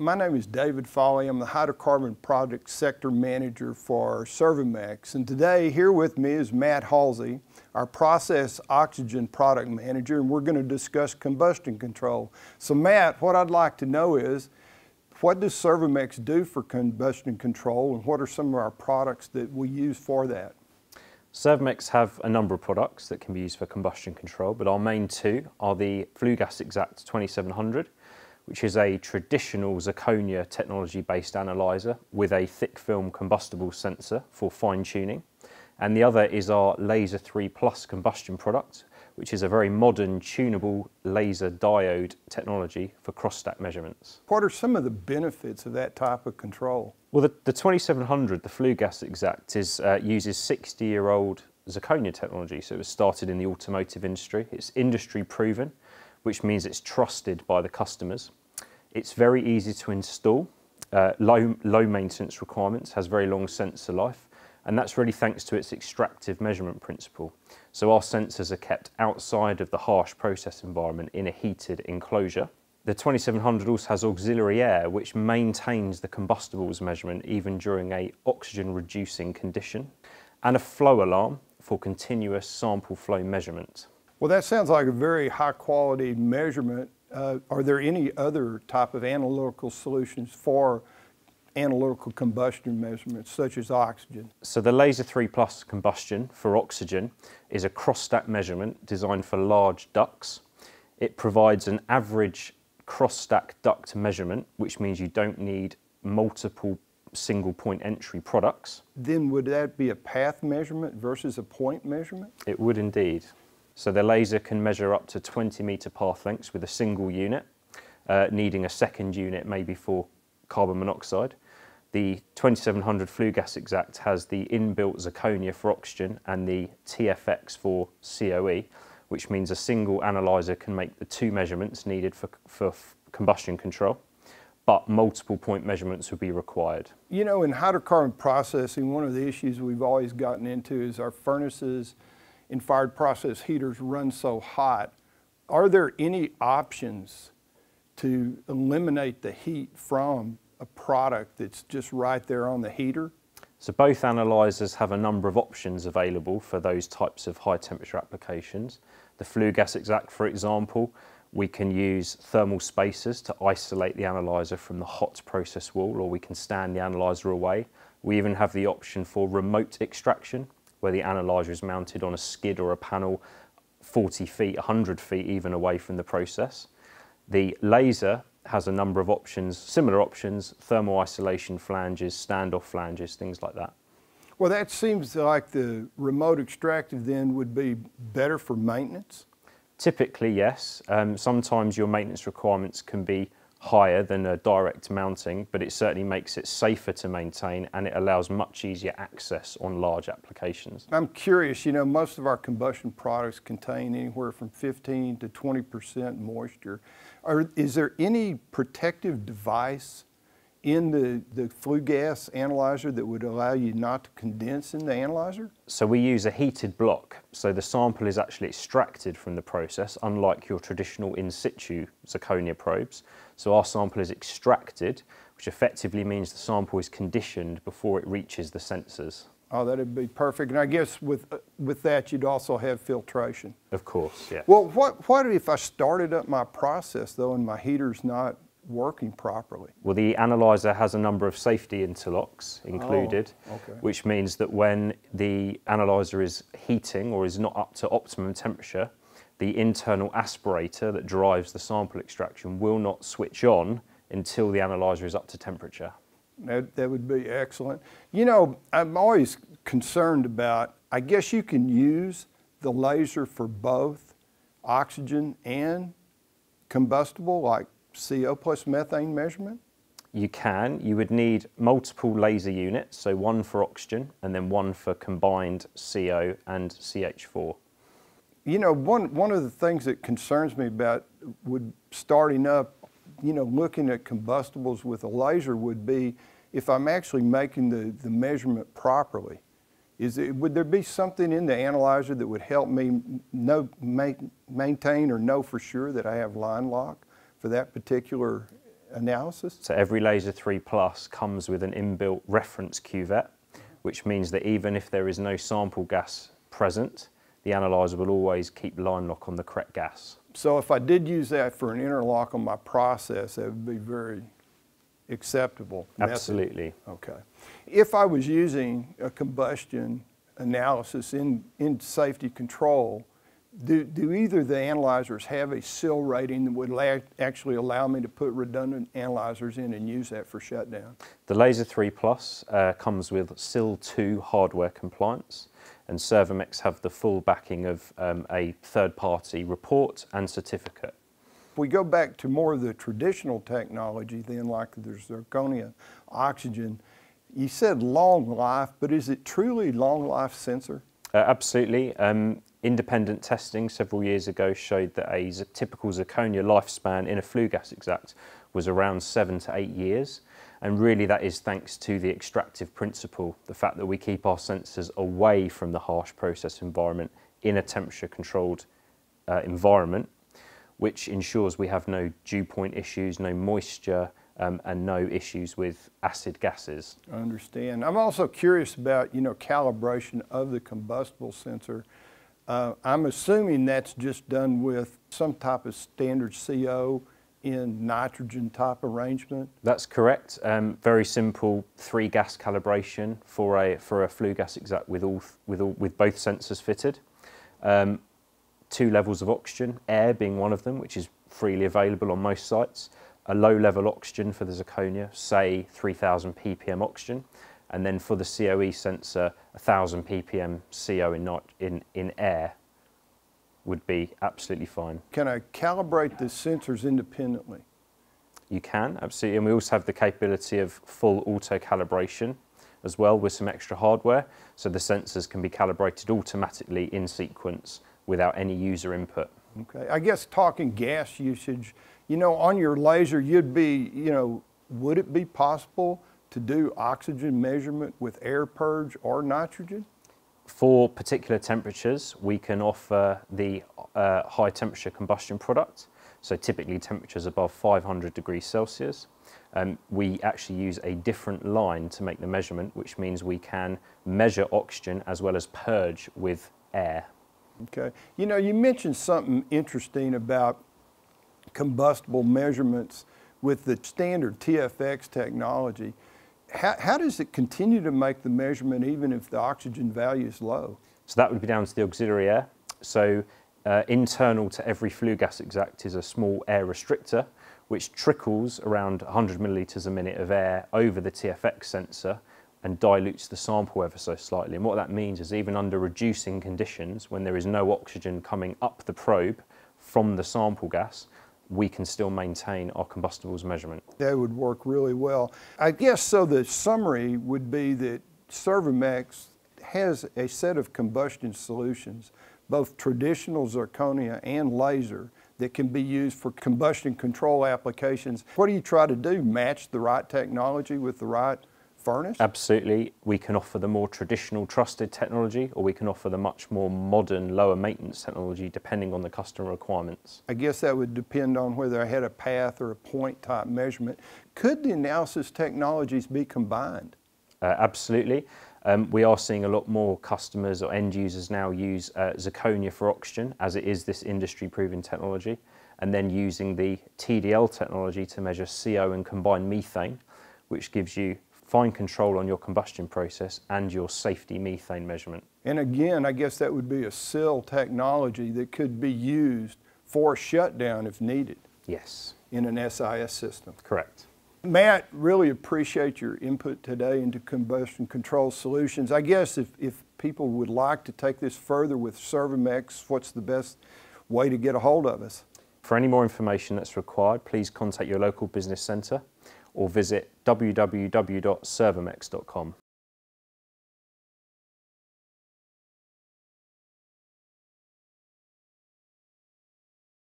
My name is David Fahle. I'm the hydrocarbon project sector manager for Servomex. And today here with me is Matt Halsey, our process oxygen product manager, and we're going to discuss combustion control. So Matt, what I'd like to know is, what does Servomex do for combustion control and what are some of our products that we use for that? Servomex have a number of products that can be used for combustion control, but our main two are the FluegasExact 2700 which is a traditional zirconia technology-based analyzer with a thick film combustible sensor for fine tuning. And the other is our Laser 3 Plus combustion product, which is a very modern tunable laser diode technology for cross-stack measurements. What are some of the benefits of that type of control? Well, the, the 2700, the FluegasExact, is, uh, uses 60-year-old zirconia technology, so it was started in the automotive industry. It's industry proven, which means it's trusted by the customers. It's very easy to install, uh, low, low maintenance requirements, has very long sensor life, and that's really thanks to its extractive measurement principle. So our sensors are kept outside of the harsh process environment in a heated enclosure. The 2700 also has auxiliary air, which maintains the combustibles measurement even during a oxygen reducing condition, and a flow alarm for continuous sample flow measurement. Well, that sounds like a very high quality measurement uh, are there any other type of analytical solutions for analytical combustion measurements, such as oxygen? So the Laser 3 Plus combustion for oxygen is a cross-stack measurement designed for large ducts. It provides an average cross-stack duct measurement, which means you don't need multiple single point entry products. Then would that be a path measurement versus a point measurement? It would indeed. So the laser can measure up to 20 metre path lengths with a single unit, uh, needing a second unit maybe for carbon monoxide. The 2700 FluegasExact has the inbuilt zirconia for oxygen and the TFX for COE, which means a single analyzer can make the two measurements needed for, for combustion control but multiple point measurements would be required. You know, in hydrocarbon processing, one of the issues we've always gotten into is our furnaces in fired process heaters run so hot, are there any options to eliminate the heat from a product that's just right there on the heater? So both analyzers have a number of options available for those types of high temperature applications. The FluegasExact, for example, we can use thermal spacers to isolate the analyzer from the hot process wall, or we can stand the analyzer away. We even have the option for remote extraction, where the analyzer is mounted on a skid or a panel 40 feet, 100 feet even away from the process. The laser has a number of options, similar options, thermal isolation flanges, standoff flanges, things like that. Well, that seems like the remote extractive then would be better for maintenance? Typically, yes. Um, sometimes your maintenance requirements can be higher than a direct mounting, but it certainly makes it safer to maintain and it allows much easier access on large applications. I'm curious, you know, most of our combustion products contain anywhere from 15 to 20% moisture. Are, is there any protective device in the, the flue gas analyzer that would allow you not to condense in the analyzer? So we use a heated block. So the sample is actually extracted from the process, unlike your traditional in situ zirconia probes. So our sample is extracted, which effectively means the sample is conditioned before it reaches the sensors. Oh, that'd be perfect. And I guess with uh, with that, you'd also have filtration. Of course, yeah. Well, what what if I started up my process though, and my heater's not working properly? Well, the analyzer has a number of safety interlocks oh, included, oh, okay. which means that when the analyzer is heating or is not up to optimum temperature, the internal aspirator that drives the sample extraction will not switch on until the analyzer is up to temperature. That, that would be excellent. You know, I'm always concerned about, I guess you can use the laser for both oxygen and combustible, like CO plus methane measurement? You can. You would need multiple laser units, so one for oxygen and then one for combined CO and CH4. You know, one, one of the things that concerns me about would starting up, you know, looking at combustibles with a laser would be if I'm actually making the, the measurement properly. Is it, would there be something in the analyzer that would help me know, make, maintain or know for sure that I have line lock? For that particular analysis? So every Laser 3 Plus comes with an inbuilt reference cuvette, which means that even if there is no sample gas present, the analyzer will always keep line lock on the correct gas. So if I did use that for an interlock on my process, that would be very acceptable. method. Absolutely. Okay. If I was using a combustion analysis in, in safety control, do, do either the analyzers have a SIL rating that would la- actually allow me to put redundant analyzers in and use that for shutdown? The Laser 3 Plus uh, comes with SIL 2 hardware compliance, and Servomex have the full backing of um, a third party report and certificate. If we go back to more of the traditional technology, then like the zirconia oxygen, you said long life, but is it truly long life sensor? Uh, absolutely. Um, independent testing several years ago showed that a typical zirconia lifespan in a FluegasExact was around seven to eight years. And really, that is thanks to the extractive principle, the fact that we keep our sensors away from the harsh process environment in a temperature controlled uh, environment, which ensures we have no dew point issues, no moisture, um, and no issues with acid gases. I understand. I'm also curious about, you know, calibration of the combustible sensor. Uh, I'm assuming that's just done with some type of standard CO in nitrogen type arrangement. That's correct. Um, very simple three gas calibration for a for a FluegasExact with all with all with both sensors fitted. Um, two levels of oxygen, air being one of them, which is freely available on most sites. A low level oxygen for the zirconia, say 3000 ppm oxygen, and then for the COE sensor, 1000 ppm CO in, nit- in, in air would be absolutely fine. Can I calibrate the sensors independently? You can, absolutely. And we also have the capability of full auto calibration as well with some extra hardware. So the sensors can be calibrated automatically in sequence without any user input. Okay. I guess talking gas usage, you know, on your laser, you'd be, you know, would it be possible to do oxygen measurement with air purge or nitrogen? For particular temperatures, we can offer the uh, high temperature combustion product. So typically temperatures above 500 degrees Celsius. Um, we actually use a different line to make the measurement, which means we can measure oxygen as well as purge with air. Okay. You know, you mentioned something interesting about combustible measurements with the standard TFX technology. How, how does it continue to make the measurement even if the oxygen value is low? So that would be down to the auxiliary air. So uh, internal to every FluegasExact is a small air restrictor, which trickles around 100 millilitres a minute of air over the TFX sensor and dilutes the sample ever so slightly. And what that means is even under reducing conditions, when there is no oxygen coming up the probe from the sample gas, we can still maintain our combustibles measurement. That would work really well. I guess so the summary would be that Servomex has a set of combustion solutions, both traditional zirconia and laser, that can be used for combustion control applications. What do you try to do? Match the right technology with the right Absolutely. We can offer the more traditional trusted technology or we can offer the much more modern lower maintenance technology depending on the customer requirements. I guess that would depend on whether I had a path or a point type measurement. Could the analysis technologies be combined? Uh, absolutely. Um, we are seeing a lot more customers or end users now use uh, zirconia for oxygen as it is this industry proven technology and then using the TDL technology to measure CO and combined methane which gives you fine control on your combustion process and your safety methane measurement. And again, I guess that would be a SIL technology that could be used for shutdown if needed Yes, in an SIS system. correct. Matt, really appreciate your input today into combustion control solutions. I guess if, if people would like to take this further with Servomex, what's the best way to get a hold of us? For any more information that's required, please contact your local business centre or visit www.servomex.com.